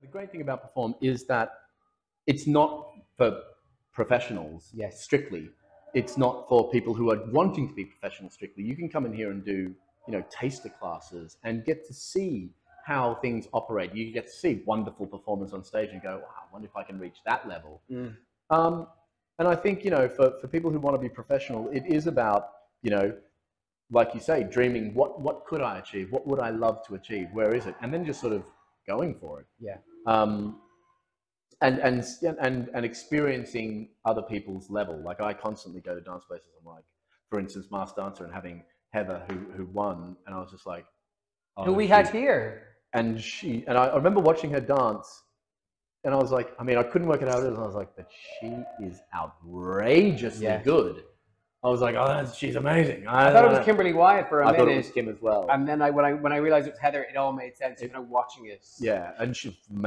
The great thing about Perform is that it's not for professionals Yes. strictly. It's not for people who are wanting to be professional strictly. You can come in here and do, you know, taster classes and get to see how things operate. You get to see wonderful performance on stage and go, wow, I wonder if I can reach that level. Mm. Um, and I think, you know, for, for people who want to be professional, it is about, you know, like you say, dreaming, what, what could I achieve? What would I love to achieve? Where is it? And then just sort of going for it. Yeah. Um, and, and, and, and experiencing other people's level. Like I constantly go to dance places. I'm like, for instance, Masked Dancer and having Heather who, who won. And I was just like, oh, Who we had here. and she and I, remember watching her dance and I was like I mean I couldn't work it out and I was like but she is outrageously Yeah. good I was like oh that's, she's amazing I thought it was Kimberly Wyatt for a I thought it minute. was Kim as well And then I, when I when I realized it was Heather, it all made sense. You know, watching it. yeah and she made